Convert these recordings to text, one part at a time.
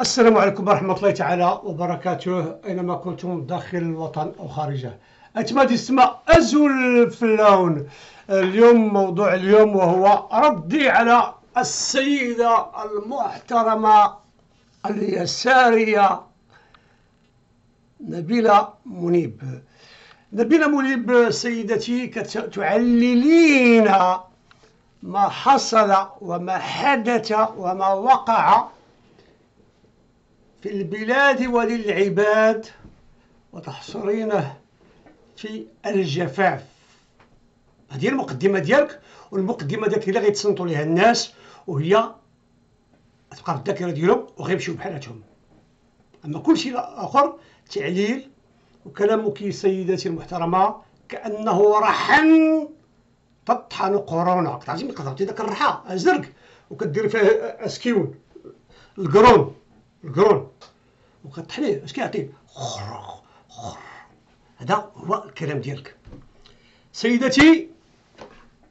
السلام عليكم ورحمة الله تعالى وبركاته. أينما كنتم داخل الوطن أو خارجه. أتمادي السماء أزول في اللون. اليوم موضوع اليوم وهو ردي على السيدة المحترمة اليسارية نبيلة منيب. نبيلة منيب سيدتي كتعللين ما حصل وما حدث وما وقع في البلاد وللعباد وتحصرينه في الجفاف. هذه المقدمة ديالك والمقدمة ديالك اللي غيتصنتوا لها الناس وهي تبقى في الذاكرة ديالهم وغيمشيو بحالاتهم. أما كل شيء آخر تعليل وكلامك سيدتي المحترمة كأنه رحن تطحن قرونا كتعرفي ملي قطعتي داك الرحى الزرق وكديري فيه أسكيون القرون. القرون وكطحنيه اش كيعطي هذا هو الكلام ديالك. سيدتي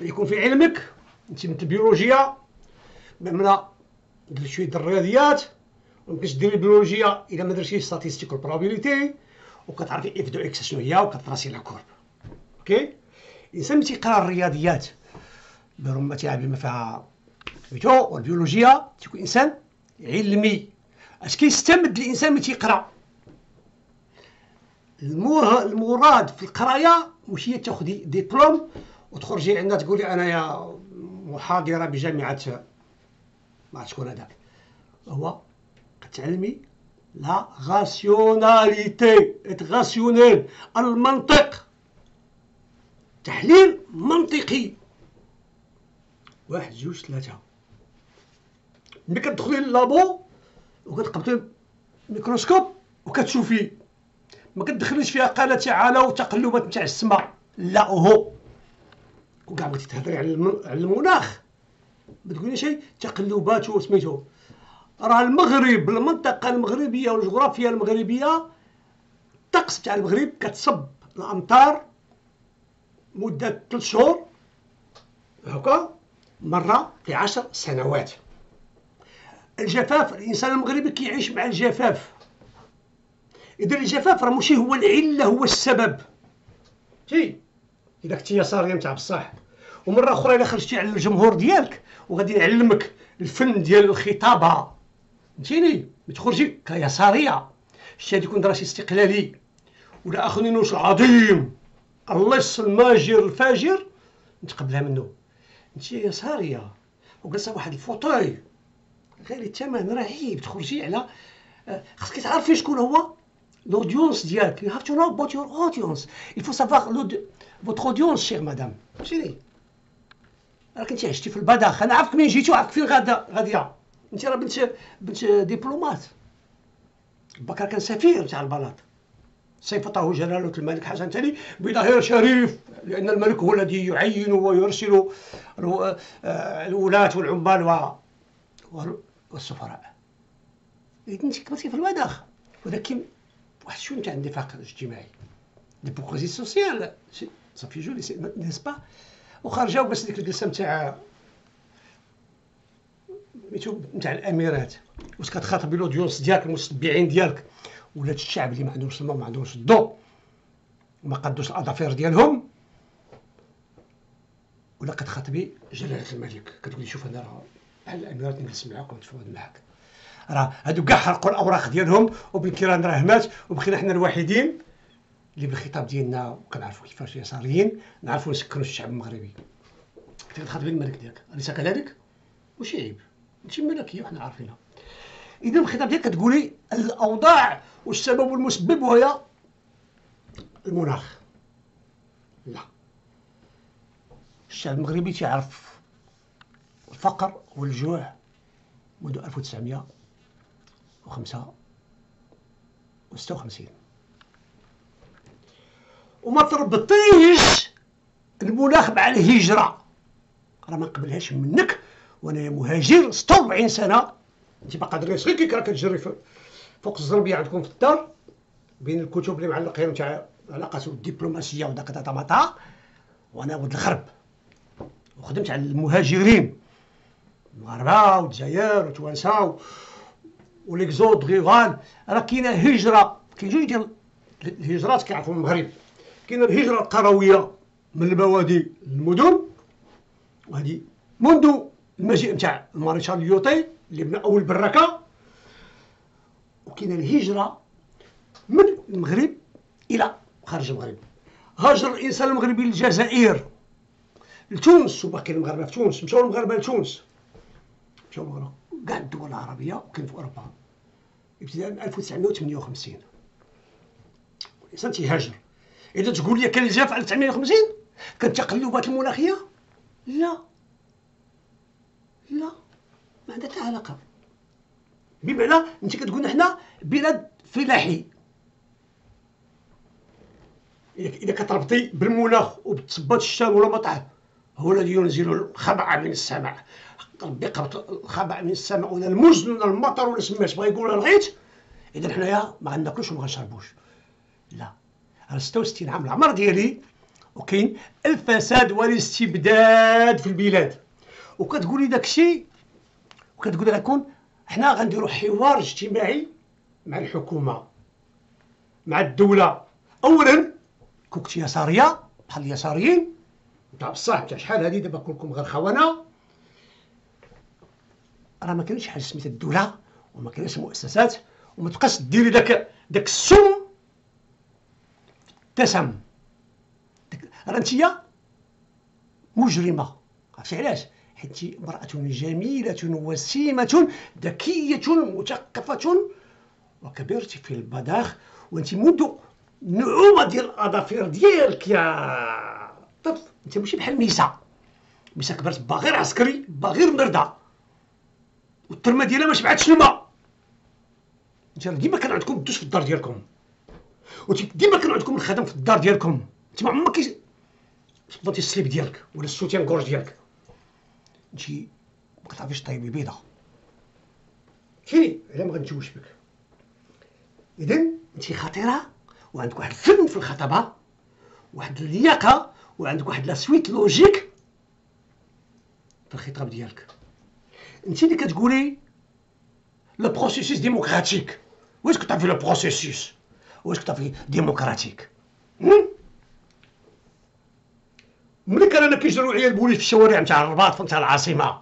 يكون في علمك انت من البيولوجيا بمعنى درت شوية الرياضيات ومكنش ديري البيولوجيا إلا ما درتيش ستاتيستيك والبروبابيليتي وكتعرفي f de x شنو هي وكت tracer la courbe. Okay؟ الانسان ملي تيقرا الرياضيات برمة بما فيها سميتو والبيولوجيا تيكون إنسان علمي. اش كيستمد الإنسان ملي تيقرا المراد في القراية مش هي تاخذي ديبلوم وتخرجي عندنا تقولي انايا محاضرة بجامعة ما شكون هذاك هو كتعلمي لا غاسيوناليتي غاسيونيل المنطق. تحليل منطقي. واحد جوج ثلاثة. ملي كتدخلي للابو وكتقبطي الميكروسكوب وكتشوفي. ما كتدخليش فيها قناة تعالى وتقلبات نتاع السماء لا هو وكاع بغيتي تهضري على المناخ. ما تقولي شي تقلبات وسميتو. راه المغرب المنطقة المغربية والجغرافيا المغربية الطقس تاع المغرب كتصب الأمطار مدة ثلاث شهور. هكا مرة في عشر سنوات. الجفاف الإنسان المغربي كيعيش مع الجفاف. إذا الجفاف راه ماشي هو العلة هو السبب. تي إذا كنتي يسارية نتاع بصح. ومرة أخرى إلا خرجتي على الجمهور ديالك وغادي نعلمك الفن ديال الخطابة. فهمتيني؟ تخرجي كيسارية شتي غادي يكون دراسي استقلالي. ولا أخنينوش العظيم اللص الماجر الفاجر. نتقبلها منه. انت يساريه وجالسه واحد الفوطوي غير الثمن رهيب. تخرجي على آه، خاصك تعرفي شكون هو؟ l'audience ديالك. You have to know about your audience. Il faut savoir votre audience chère madame. ماشي راك انت عشتي في البذاخ أنا عارفك منين جيتي وعارفك فين غادا غادية. انت راه بنت بنت دبلومات. باك كان سفير تاع البلاط. صيفطه جلالة الملك حسن ثاني بظهير شريف لأن الملك هو الذي يعين ويرسل آه، الولاة والعمال والسفراء. أنت كبرتي في المداخ ولكن واحد شوية تاع النفاق الاجتماعي. ليبوكريزي سوسيال صافي جولي نيس با وخارجه وبس ديك الجلسة نتاع نتاع الأميرات. واش كتخاطبي لودونس ديالك المتتبعين ديالك؟ ولاد الشعب اللي ما عندهمش الماء وما عندهمش الضوء وما قدوش الاظافر ديالهم؟ ولا كتخاطبي جلاله الملك. كتقولي شوف أنا راه بحال الأميرات نجلس معاك ونتفاوض معاك راه هادو كاع حرقوا الأوراق ديالهم وبالكيران راه مات وبقينا حنا الوحيدين اللي بالخطاب ديالنا وكنعرفوا كيفاش يساريين نعرفوا نسكنوا الشعب المغربي. تخاطبي الملك ديالك. اليس كذلك ماشي عيب؟ انت ملكيه وحنا عارفينها. إذا الخطاب ديالك كتقولي الأوضاع والسبب والمسبب وهي المناخ. لا. الشعب المغربي تعرف الفقر والجوع منذ 1955 وما تربطيش المناخ مع الهجرة. راه ما نقبلهاش منك وأنا مهاجر 46 سنة. انت باقا دريس غير كي راك تجري فوق الزربية عندكم في الدار بين الكتب اللي معلقين تاع العلاقات الدبلوماسية وداك تاتا وأنا ولد الغرب وخدمت على المهاجرين. المغاربه والجزائر وتوانسه وليكزود غيغال راه كاينة هجره كاين جوج ديال الهجرات كيعرفوا المغرب كاينة الهجره القرويه من البوادي للمدن وهذه منذ المجيء نتاع المارشال ليوطي اللي بنى اول بركه وكاينه الهجره من المغرب إلى خارج المغرب هاجر الانسان المغربي للجزائر لتونس وباقي المغاربه في تونس مشاو المغاربه لتونس المغرب كاع الدول العربيه وكاين في أوروبا. ابتداء من 1958 الإنسان تيهاجر. إذا تقول لي كان الجاف في 1950 كانت التقلبات المناخية؟ لا. لا. ما عندها حتى علاقة. بمعنى أنت كتقول حنا بلاد فلاحي. اذا كتربطي بالمناخ وبتثبت الشام ولا مطعم هو الذي ينزل الخبع من السماء. ربي قبط الخبع من السماء ولا المزن ولا المطر ولا سميت بغا يقول الغيث اذا حنايا ما غناكلوش وما غنشربوش. لا. أنا 66 عام العمر ديالي وكاين الفساد والاستبداد في البلاد. وكتقولي داكشي وكتقولي غيكون حنا غنديروا حوار اجتماعي مع الحكومة مع الدولة. اولا كنت يسارية بحال اليساريين. بصح شحال هادي دابا كلكم غير خونه راه ما كاينش حاجة سميتها الدولة وما كاينش مؤسسات وما تبقاش ديري داك داك السم. الدسم راه انتيا مجرمة. عرفتي علاش؟ حيت امرأة جميلة وسيمة ذكية مثقفة وكبرت في البذاخ وانت منذ نعومة ديال الاظافير ديالك يا طفل انت ماشي بحال ميسا. ميسا كبرت باغير عسكري باغير مرده والترمة ديالها ما شبعتش الماء انت ديما كان عندكم الدوش في الدار ديالكم. وديما كان عندكم الخدم في الدار ديالكم. انت ما عمرك تفضلتي السليب ديالك ولا السوتيان كورج ديالك. انت ما كتعرفيش طيبي بيضة. كيري على ما غنتزوج بك. اذا انت خطيرة وعندك واحد الفن في الخطبه واحد اللياقة وعندك واحد la suite logique في الخطاب ديالك. انت اللي كتقولي le processus démocratique واش كتعرفي le processus واش كتعرفي démocratique ملي كان أنا كيجروا عليا البوليس في الشوارع نتاع الرباط نتاع العاصمة.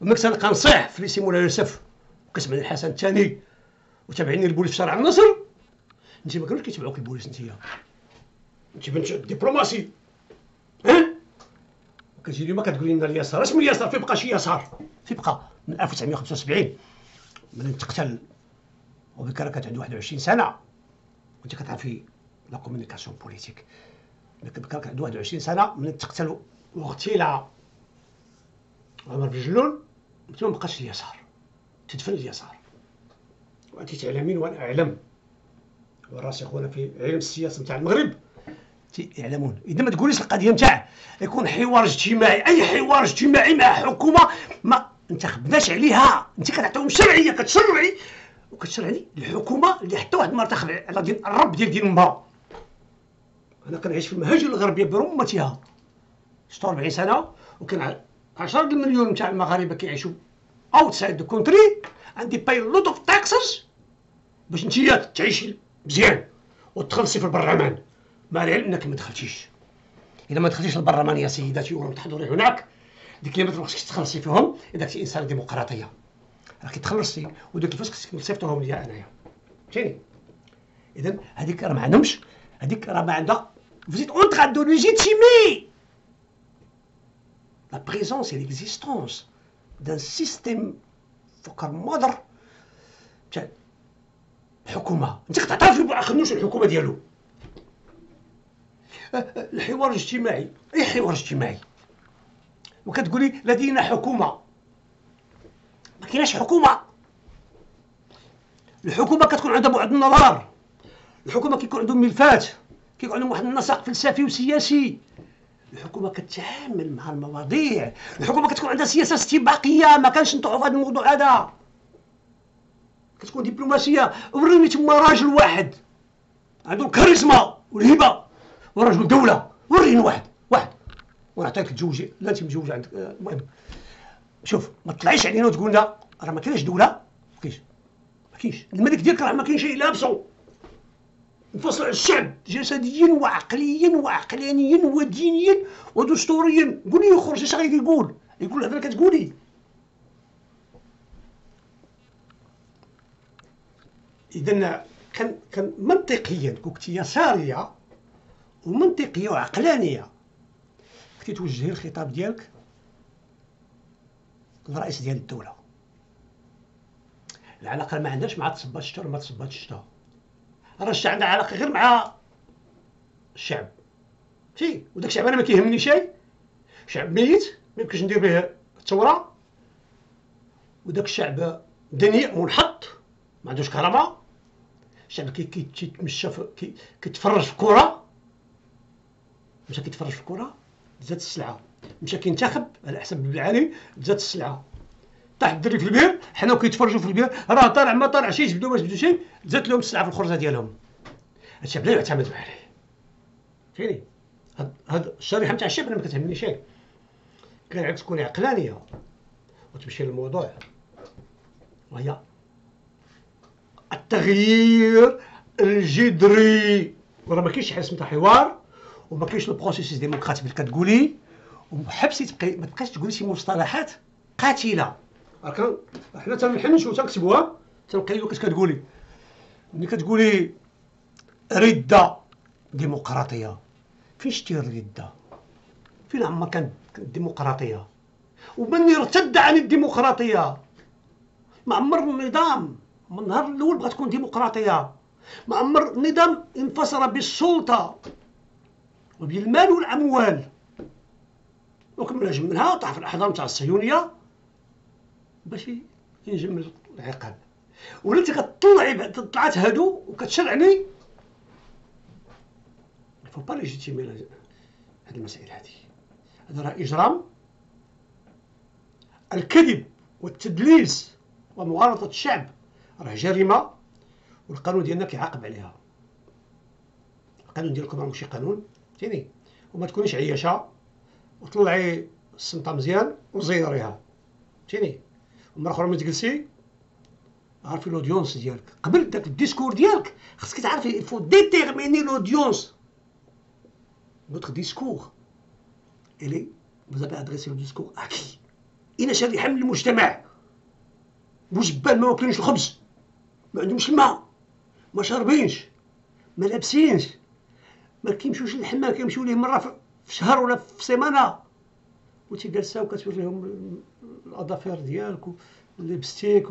ملي كنلقى نصيح في lycée مولاي يوسف وكسمعني الحسن الثاني وتابعني البوليس في شارع النصر. انت ما كانوش كيتبعوك البوليس انتيا انت بنت دبلوماسي. ها كتجي اليوم كتقول لنا اليسار. أش من اليسار؟ في بقى شي يسار؟ في بقى من 1975 من تقتل. وبكرة كانت عنده 21 سنة. وأنت كتعرفي la communication politique بكرة كان عنده 21 سنة من تقتل واغتيل عمر بنجلون ما بقاش اليسار. تدفن اليسار. وأنت تعلمين وأنا أعلم. والراسخون في علم السياسة نتاع المغرب. يعلمون. إذا ما تقوليش القضية نتاع يكون حوار اجتماعي. أي حوار اجتماعي مع حكومة ما انتخبناش عليها. أنت كتعطيهم شرعية كتشرعي. وكتشرعي الحكومة اللي حتى واحد ما تخلع على دين الرب ديال دين أمها. أنا كنعيش في المهاجر الغربية برمتها. 46 سنة وكان 10 مليون تاع المغاربة كيعيشوا outside the country and they pay lot of taxes باش انتيا تعيشي مزيان وتخلصي في البرلمان. مع العلم إنك ما دخلتيش. إذا ما دخلتيش البرلمان يا سيداتي ولم تحضري هناك. ديك اللي ما خصك تخلصي فيهم. اذا كنتي إنسان ديمقراطية. راكي تخلصي ودوك كيفاش خصك نصيفطوهم ليا أنايا. فهمتيني إذا هذيك راه ما عندهمش. هذيك راه ما عندها. Êtes en train de légitimer. La présence et l'existence d'un système فكر مضر الحكومة انت كتعترف ما اخذنوش الحكومة ديالو الحوار الاجتماعي. أي حوار اجتماعي؟ وكتقولي لدينا حكومة. ما كايناش حكومة. الحكومة كتكون عندها بعد النظر. الحكومة كيكون عندهم ملفات. كيكون عندهم واحد النسق فلسفي وسياسي. الحكومة كتعامل مع المواضيع. الحكومة كتكون عندها سياسة استباقية. ما كانش نطوحوا في هذا الموضوع هذا. كتكون دبلوماسية. وريني تما راجل واحد. عنده الكاريزما والهبه ورجل دوله وريني واحد واحد. ونعطيك تزوجي لا انت متزوج عندك المهم. شوف ما تطلعيش علينا وتقول لنا راه ما كاينش دوله كاينش ما كاينش. الملك ديالك راه ما كاينش الا ابسون انفصل على الشعب جسديا وعقليا وعقلانيا ودينيا ودستوريا. قول لي يخرج اش غادي يقول؟ يقول الهضرة كتقولي. اذا كان كان منطقيا كنت يساريه ومنطقيه وعقلانية. كنتي توجهي الخطاب ديالك للرئيس ديال الدولة. العلاقة ما عندهاش مع تصبات الشتا ولا ما تصبات الشتا راه الشتا عندها علاقة غير مع الشعب. فهمتي وداك الشعب أنا ما كيهمني شيء شعب ميت ما يمكنش ندير به الثوره وداك الشعب دنيء منحط ما عندوش كرامه الشعب كيتمشى كيتفرج في الكره مشى كيتفرج في الكرة زاد السلعة. مشى كينتخب على حسب بالعالي زاد السلعة. طاح الدري في البير حنا كيتفرجوا في البير راه طالع ما طالع شي جبدوا ما جبدوا شي زادت لهم السلعة في الخرجه ديالهم. هادشي بلا يعتمد عليه. فهمتي هاد الشريحة نتاع الشعب ما كتهمني شي. كان تكوني عقلانية. وتمشي للموضوع. وهي التغيير الجذري. وراه ما كاينش حاجة حوار. وما كاينش البروسيسوس ديموقراطي اللي كتقولي وحبسي تبقي ما تبقاش تقولي شي مصطلحات قاتلة. راه حنا تنحنشو تنكتبوها؟ تنقيدو كيفاش كتقولي. ملي كتقولي رده ديمقراطية. فين شتي الرده فين عمر كانت الديمقراطيه ومن يرتد عن الديمقراطية. ما عمر النظام. من النهار الأول بغات تكون ديمقراطية. ما عمر النظام انفصل بالسلطة. وبالمال والأموال. وكمل منها طاح في الأحضان تاع الصهيونية. باش ينجم العقاب. وليتي كطلعي طلعت هادو وكتشرعني. فو با ليجيتيمي هاد المسائل هادي. هذا راه إجرام. الكذب والتدليس ومغالطة الشعب راه جريمة والقانون ديالنا كيعاقب عليها. القانون ديالكم راه ماشي قانون. فهمتيني وما تكونيش عياشة وطلعي السمطه مزيان وزيريها فهمتيني ومره أخرى ملي تجلسي عارفي l'audience ديالك. قبل داك ال discours ديالك خاصك تعرفي faut déterminer l'audience notre discours الي vous avez adressé le discours à qui? إلى شريحة من المجتمع. وجيعان ما واكلينش الخبز. ما عندهمش الماء. ما شاربينش. ما لابسينش. ما كيمشوش للحمام كيمشيو ليه مرة في شهر ولا في سيمانة. وانت جالسه وكتوريهم الاظافير ديالك ولبستيك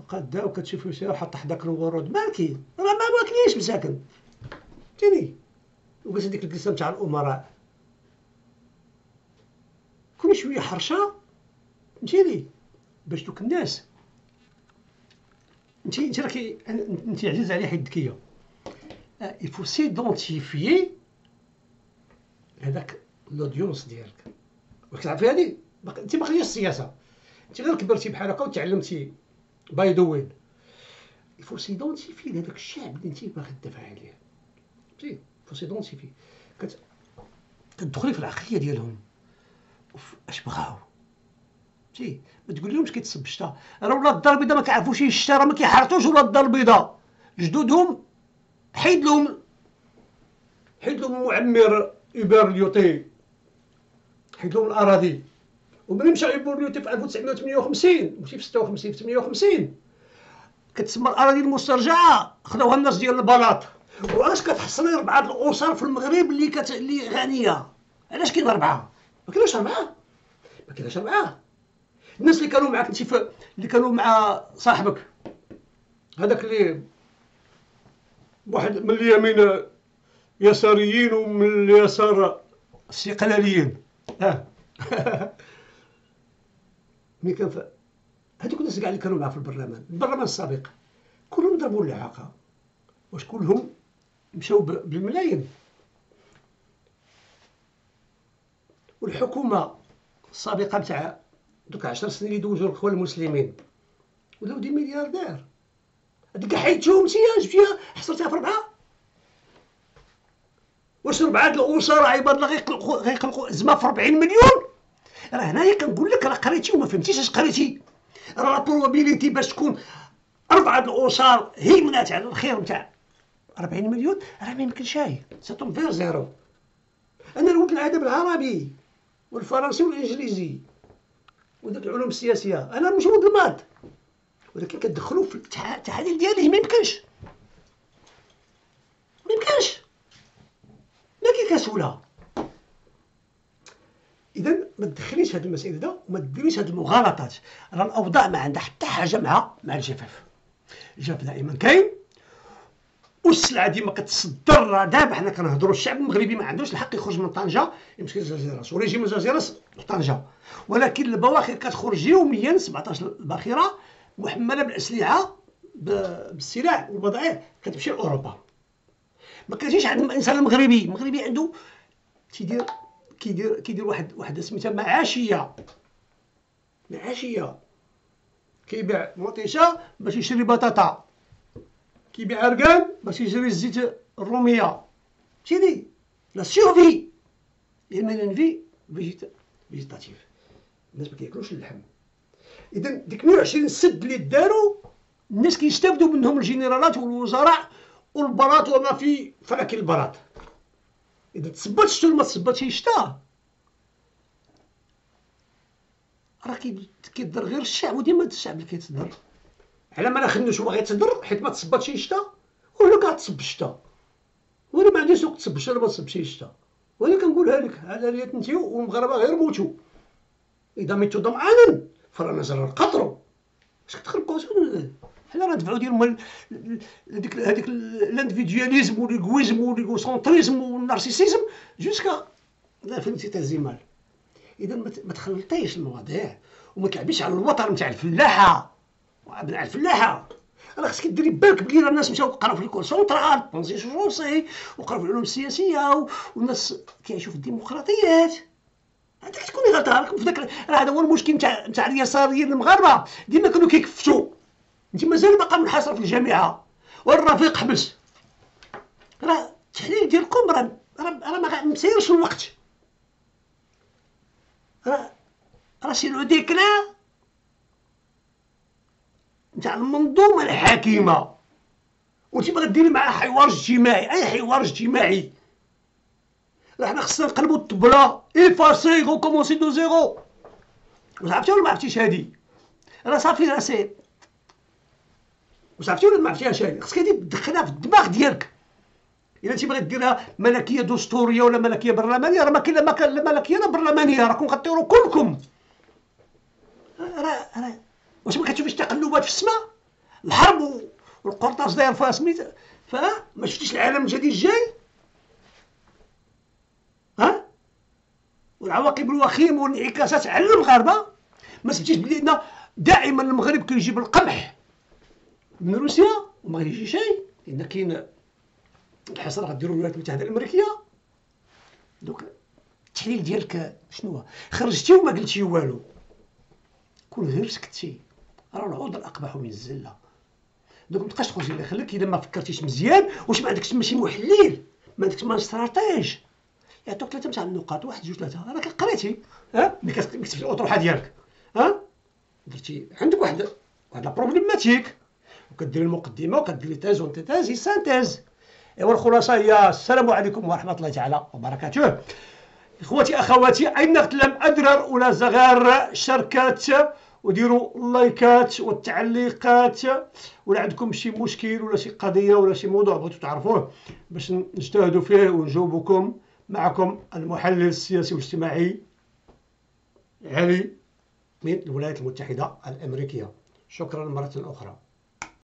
وقاده وكتشوفي شي حاط حداك الورود. مالكي راه ما واكلينش مساكن. فهمتيني وجالسه ديك الجلسة نتاع الأمراء. كوني شوية حرشة. فهمتيني باش دوك الناس. انت انت راكي انت عزيز عليه حيت ذكيه il faut s'identifier هذاك l'audience ديالك. واش تعرفي هادي انت ما خديتيش السياسة. انت غير كبرتي بحال هكا وتعلمتي by the way il faut s'identifier هذاك الشعب اللي انت باغي تدافع عليه. فهمتي il faut s'identifier كت كتدخلي في العقلية ديالهم. أش بغاو؟ فهمتي ما تقول لهمش كيتصب الشتا. راه ولاد الدار البيضاء ما كيعرفوش الشتا راه ما كيحرثوش ولاد الدار البيضاء. جدودهم حيد لهم حيد لهم المعمر ليوطي حيد لهم الأراضي. وملي مشى ليوطي في 1958 ماشي في 56 في 58 كتسمى الأراضي المسترجعة خداوها الناس ديال البلاط. وعلاش كتحصلي اربعه الاسر في المغرب اللي كت... اللي غنية؟ علاش كاين اربعه ما كاينش اربعه ما كاينش اربعه الناس اللي كانوا معاك انت اللي كانوا مع صاحبك هذاك اللي واحد من اليمين يساريين ومن اليسار. استقلاليين آه ملي كان ف... هذوك الناس كاع اللي كانوا معاه في البرلمان البرلمان السابق كلهم ضربوا الاعاقه واش كلهم؟ مشاو بالملايين. والحكومة السابقة تاع دوك 10 سنين اللي دوزو الاخوان المسلمين ولاو دي ملياردير. حيدتهم انت جبتيها حصرتيها في ربعة. واش ربعة الاسر عباد الله غيخلقوا غيخلقوا ازمه في 40 مليون. راه هنايا كنقول لك راه قريتي وما فهمتيش اش قريتي. راه بروبابيليتي باش تكون أربعة الأسر هيمنات على الخير نتاع 40 مليون راه ما يمكنش هاي. ساتون فير زيرو أنا نود الأدب العربي والفرنسي والإنجليزي. ودرت العلوم السياسية. أنا مش ود الماط ولكن كتدخلوا في التحاليل ديالي ما يمكنش. ما يمكنش. ما كسولة اذا ما تدخليش هذه المسائل وما ديريش هذه المغالطات. راه الاوضاع ما عندها حتى حاجة مع مع الجفاف. الجفاف دائما كاين. والسلعة ديما كتصدر دابا. حنا كنهضروا الشعب المغربي ما عندوش الحق يخرج من طنجة. يمشي لجازيراس ولا يجي من لطنجه ولكن البواخر كتخرج يوميا 17 باخره محمله بالاسلحه بالسلاح والبضائع كتمشي لأوروبا. ما كتجيش عند الانسان المغربي المغربي عنده تيدير كيدير كيدير واحد واحد سميتها معاشية. معاشية. كيبيع مطيشة باش يشري بطاطا. كيبيع عرقان باش يشري الزيت الرومية. تيدي لا سيرفي يا اما في فيجيتاتيف الناس ما كياكلوش اللحم اذا ديك 120 سد اللي داروا الناس كيستافدوا منهم الجنرالات والوزراء والبلاط وما في فلك البلاط. إذا تثبت الشتا ولا ما تثبتش الشتا راه كيضر غير الشعب وديما الشعب اللي كيتضر على ما خنوش باغي تضر حيت ما تصبتش الشتا ولا كاع تصب الشتا وأنا ما عنديش وقت تصب الشتا ولا ما تصبش الشتا وأنا كنقولها لك على ريت انت والمغاربه غير موتوا إذا ميتوا ضمعانا. فرانا زر القطر. اش كتخلقوا حنا راه ندفعوا ديال هذيك هذيك الاندفيدياليزم والايغويزم والايغوسونتريزم والنارسيسيزم جوسكا لا فهمتي تاع الزمال اذا ما تخلطيش المواضيع وما تلعبيش على الوتر نتاع الفلاحه وابناء الفلاحه راه خصك ديري بالك بلي الناس مشاو قراو في ليكول سونترال طونسي فرونسي وقراو في العلوم السياسيه والناس كيعيشوا في الديمقراطيات غلطان في ذاك هذا هو المشكل نتاع نتاع اليساريين المغاربة. ديما كانوا كيكفتوا أنت مازال باقا منحصر في الجامعة. والرفيق حبس. راه التحليل ديالكم راه راه ما مسيرش الوقت. راه راه لو ديكلا نتاع المنظومة الحاكمة. وانت باغي ديري معاه حوار اجتماعي. أي حوار اجتماعي؟ راه حنا خصنا نقلبو الطبلة. il faut commencer de zéro واش عرفتي ولا ما عرفتيش هادي راه صافي راه سي واش عرفتي ولا ما عرفتيهاش هادي خصك هادي تدخلها في الدماغ ديالك. إلا أنت بغيت ديرها ملكية دستورية ولا ملكية برلمانية. راه ما كاين لا ملكية لا برلمانية. راكم غطيروا كلكم. راه راه واش ما كتشوفيش تقلبات في السماء؟ الحرب والقرطاس داير فيها سميت فما ما شفتيش العالم الجديد جاي؟ والعواقب الوخيم والانعكاسات على المغاربة. ما سمعتيش بلي دائما المغرب كيجيب القمح من روسيا وما غيجي شيء. لأن كاين الحصر غديروا الولايات المتحدة الأمريكية. دوك التحليل ديالك شنو خرجتي وما قلتي والو. كون غير سكتي. راه العود الأقبح من الزلة. دوك متبقاش تخرجي الله يخليك اذا ما فكرتيش مزيان واش ما عندكش ماشي محلل ما عندكش ما استراتيج. يعطوك ثلاثة تاع النقاط واحد جوج ثلاثة راك قريتي ها؟ ملي كتكتب الأطروحة ديالك ها؟ درتي عندك واحد واحد problématique وكدير المقدمة وكدير les thèses و antithèse synthèse إيوا الخلاصة هي السلام عليكم ورحمة الله تعالى وبركاته. اخوتي أخواتي أين لم ادرر ولا زغار شركات وديروا اللايكات والتعليقات؟ ولا عندكم شي مشكل ولا شي قضية ولا شي موضوع بغيتو تعرفوه؟ باش نجتهدوا فيه ونجاوبكم. معكم المحلل السياسي والاجتماعي علي من الولايات المتحدة الأمريكية. شكرا مرة أخرى.